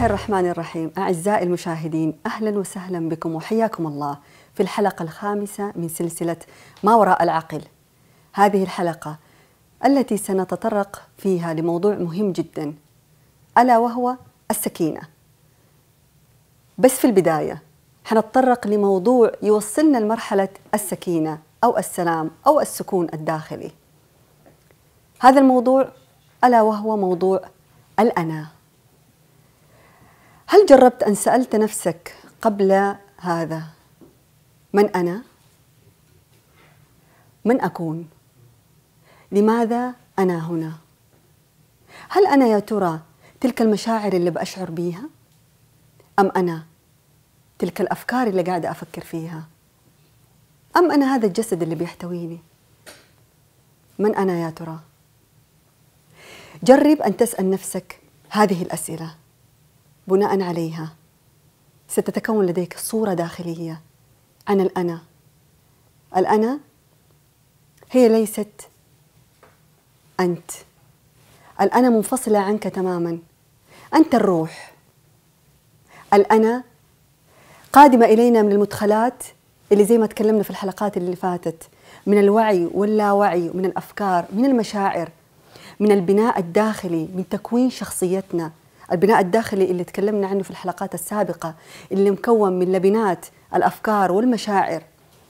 الله الرحمن الرحيم. أعزائي المشاهدين أهلا وسهلا بكم وحياكم الله في الحلقة الخامسة من سلسلة ما وراء العقل. هذه الحلقة التي سنتطرق فيها لموضوع مهم جدا ألا وهو السكينة. بس في البداية حنتطرق لموضوع يوصلنا لمرحلة السكينة أو السلام أو السكون الداخلي. هذا الموضوع ألا وهو موضوع الأنا. هل جربت أن سألت نفسك قبل هذا من أنا؟ من أكون؟ لماذا أنا هنا؟ هل أنا يا ترى تلك المشاعر اللي بأشعر بيها؟ أم أنا تلك الأفكار اللي قاعدة أفكر فيها؟ أم أنا هذا الجسد اللي بيحتويني؟ من أنا يا ترى؟ جرب أن تسأل نفسك هذه الأسئلة بناء عليها ستتكون لديك صورة داخلية. عن الأنا. الأنا هي ليست أنت. الأنا منفصلة عنك تماما. أنت الروح. الأنا قادمة إلينا من المدخلات اللي زي ما تكلمنا في الحلقات اللي فاتت. من الوعي واللاوعي من الأفكار من المشاعر من البناء الداخلي من تكوين شخصيتنا. البناء الداخلي اللي تكلمنا عنه في الحلقات السابقة اللي مكون من لبنات الأفكار والمشاعر.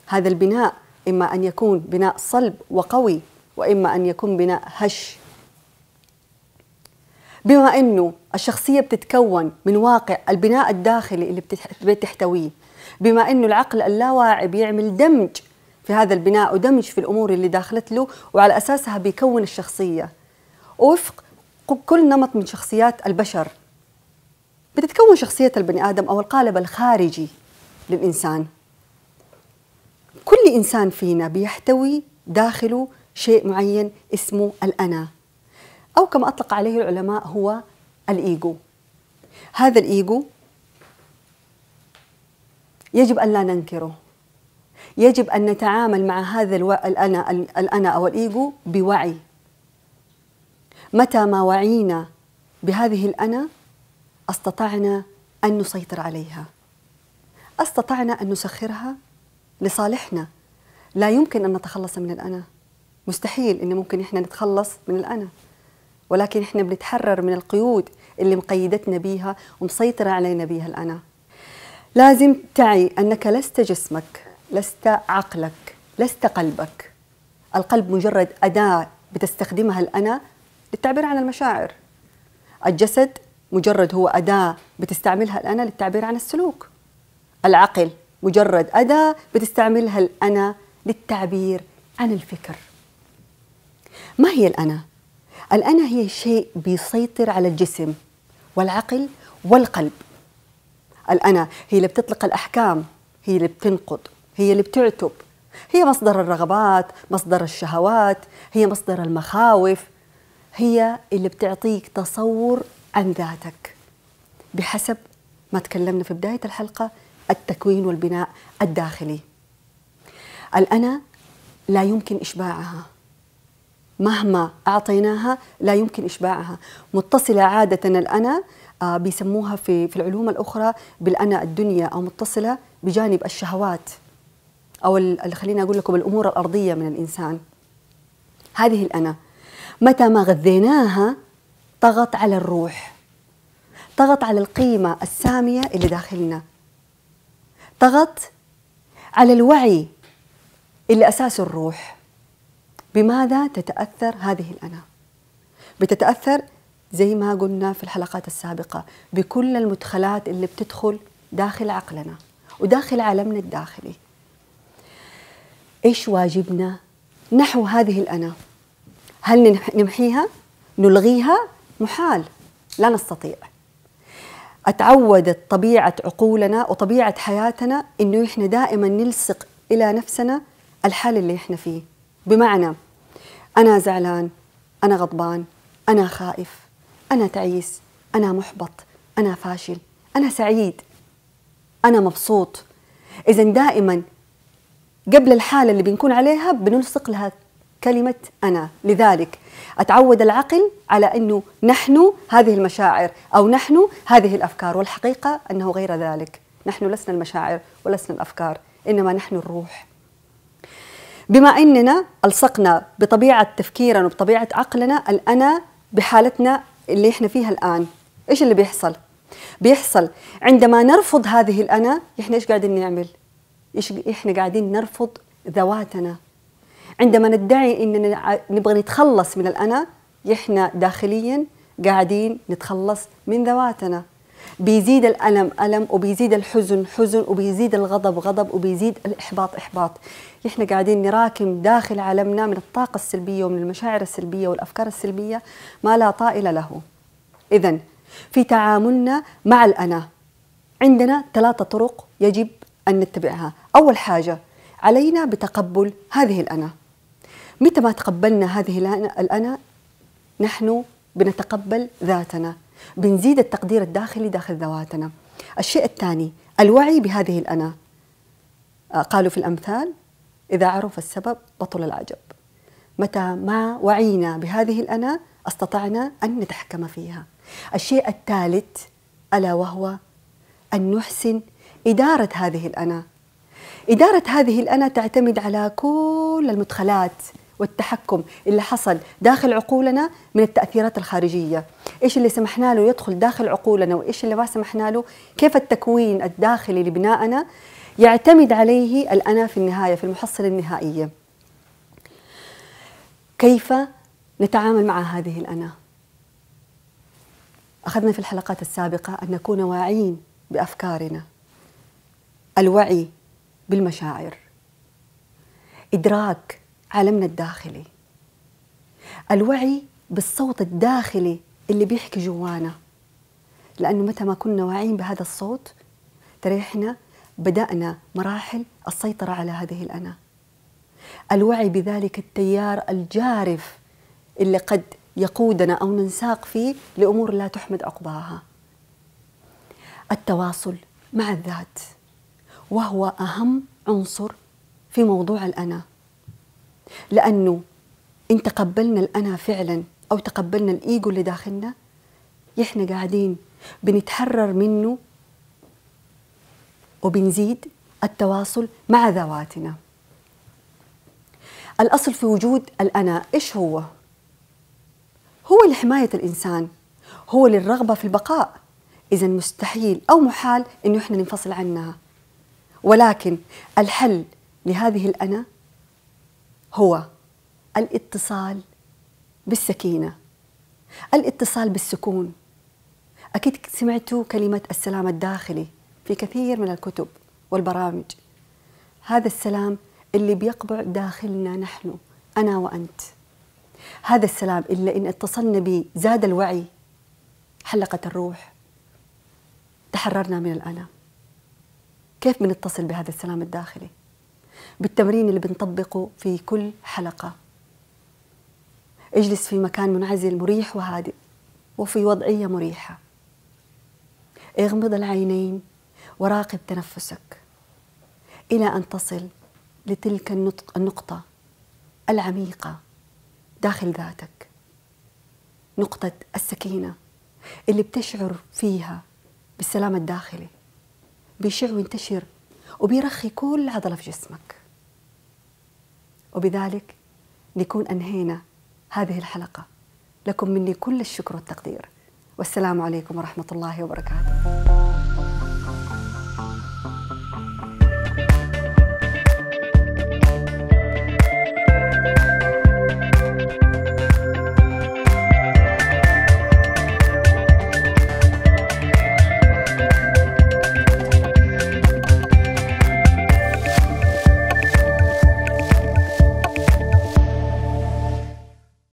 هذا البناء إما أن يكون بناء صلب وقوي وإما أن يكون بناء هش. بما أنه الشخصية بتتكون من واقع البناء الداخلي اللي بتحتويه بما أنه العقل اللاواعي بيعمل دمج في هذا البناء ودمج في الأمور اللي داخلت له وعلى أساسها بيكون الشخصية. وفق كل نمط من شخصيات البشر. بتتكون شخصية البني آدم أو القالب الخارجي للإنسان. كل إنسان فينا بيحتوي داخله شيء معين اسمه الأنا. أو كما أطلق عليه العلماء هو الإيجو. هذا الإيجو يجب أن لا ننكره. يجب أن نتعامل مع هذا. الأنا الأنا أو الإيجو بوعي. متى ما وعينا بهذه الأنا أستطعنا أن نسيطر عليها. أستطعنا أن نسخرها لصالحنا. لا يمكن أن نتخلص من الأنا. مستحيل إن ممكن إحنا نتخلص من الأنا. ولكن إحنا بنتحرر من القيود اللي مقيدتنا بيها ومسيطرة علينا بيها الأنا. لازم تعي أنك لست جسمك لست عقلك لست قلبك. القلب مجرد أداة بتستخدمها الأنا للتعبير عن المشاعر. الجسد مجرد هو أداة بتستعملها الأنا للتعبير عن السلوك. العقل مجرد أداة بتستعملها الأنا للتعبير عن الفكر. ما هي الأنا؟ الأنا هي شيء بيسيطر على الجسم والعقل والقلب. الأنا هي اللي بتطلق الأحكام هي اللي بتنقض هي اللي بتعتب. هي مصدر الرغبات مصدر الشهوات هي مصدر المخاوف. هي اللي بتعطيك تصور عن ذاتك. بحسب ما تكلمنا في بداية الحلقة التكوين والبناء الداخلي. الأنا لا يمكن إشباعها. مهما أعطيناها لا يمكن إشباعها. متصلة عادة الأنا آه بيسموها في, في العلوم الأخرى بالأنا الدنيا أو متصلة بجانب الشهوات أو خليني أقول لكم الأمور الأرضية من الإنسان. هذه الأنا متى ما غذيناها طغت على الروح طغت على القيمة السامية اللي داخلنا طغت على الوعي اللي أساسه الروح بماذا تتأثر هذه الأنا؟ بتتأثر زي ما قلنا في الحلقات السابقة بكل المدخلات اللي بتدخل داخل عقلنا وداخل عالمنا الداخلي إيش واجبنا نحو هذه الأنا؟ هل نمحيها؟ نلغيها؟ محال لا نستطيع أتعودت طبيعة عقولنا وطبيعة حياتنا إنه إحنا دائما نلصق إلى نفسنا الحال اللي إحنا فيه بمعنى أنا زعلان أنا غضبان أنا خائف أنا تعيس أنا محبط أنا فاشل أنا سعيد أنا مبسوط اذا دائما قبل الحالة اللي بنكون عليها بنلصق لها كلمة أنا. لذلك أتعود العقل على أنه نحن هذه المشاعر أو نحن هذه الأفكار والحقيقة أنه غير ذلك. نحن لسنا المشاعر ولسنا الأفكار إنما نحن الروح. بما أننا ألصقنا بطبيعة تفكيرنا وبطبيعة عقلنا الأنا بحالتنا اللي إحنا فيها الآن. إيش اللي بيحصل؟ بيحصل عندما نرفض هذه الأنا إحنا إيش قاعدين نعمل؟ إيش إحنا قاعدين نرفض ذواتنا. عندما ندعي إننا نبغى نتخلص من الأنا إحنا داخليا قاعدين نتخلص من ذواتنا. بيزيد الألم ألم وبيزيد الحزن حزن وبيزيد الغضب غضب وبيزيد الإحباط إحباط. إحنا قاعدين نراكم داخل عالمنا من الطاقة السلبية ومن المشاعر السلبية والأفكار السلبية ما لا طائل له. إذا في تعاملنا مع الأنا عندنا ثلاثة طرق يجب أن نتبعها. أول حاجة علينا بتقبل هذه الأنا. متى ما تقبلنا هذه الأنا نحن بنتقبل ذاتنا بنزيد التقدير الداخلي داخل ذواتنا. الشيء الثاني الوعي بهذه الأنا. آه، قالوا في الأمثال إذا عرف السبب بطل العجب. متى ما وعينا بهذه الأنا استطعنا أن نتحكم فيها. الشيء الثالث ألا وهو أن نحسن إدارة هذه الأنا. إدارة هذه الأنا تعتمد على كل المدخلات والتحكم اللي حصل داخل عقولنا من التأثيرات الخارجية. إيش اللي سمحنا له يدخل داخل عقولنا وإيش اللي ما سمحنا له؟ كيف التكوين الداخلي لبنائنا يعتمد عليه الأنا في النهاية في المحصلة النهائية. كيف نتعامل مع هذه الأنا؟ أخذنا في الحلقات السابقة أن نكون واعين بأفكارنا. الوعي بالمشاعر. إدراك عالمنا الداخلي. الوعي بالصوت الداخلي اللي بيحكي جوانا. لأنه متى ما كنا واعيين بهذا الصوت ترى إحنا بدأنا مراحل السيطرة على هذه الأنا الوعي بذلك التيار الجارف اللي قد يقودنا أو ننساق فيه لأمور لا تحمد عقباها التواصل مع الذات وهو أهم عنصر في موضوع الأنا لأنه إن تقبلنا الأنا فعلا أو تقبلنا الإيجو اللي داخلنا إحنا قاعدين بنتحرر منه وبنزيد التواصل مع ذواتنا. الأصل في وجود الأنا إيش هو؟ هو لحماية الإنسان هو للرغبة في البقاء. إذا مستحيل أو محال إنه إحنا ننفصل عنها. ولكن الحل لهذه الأنا هو الاتصال بالسكينة الاتصال بالسكون. أكيد سمعتوا كلمة السلام الداخلي في كثير من الكتب والبرامج. هذا السلام اللي بيقبع داخلنا نحن أنا وأنت. هذا السلام اللي إن اتصلنا به زاد الوعي حلقت الروح. تحررنا من الانا كيف بنتصل بهذا السلام الداخلي؟ بالتمرين اللي بنطبقه في كل حلقة. اجلس في مكان منعزل مريح وهادئ وفي وضعية مريحة. اغمض العينين وراقب تنفسك إلى أن تصل لتلك النقطة العميقة داخل ذاتك. نقطة السكينة اللي بتشعر فيها بالسلام الداخلي بيشع وينتشر وبيرخي كل عضلة في جسمك. وبذلك نكون أنهينا هذه الحلقة. لكم مني كل الشكر والتقدير. والسلام عليكم ورحمة الله وبركاته.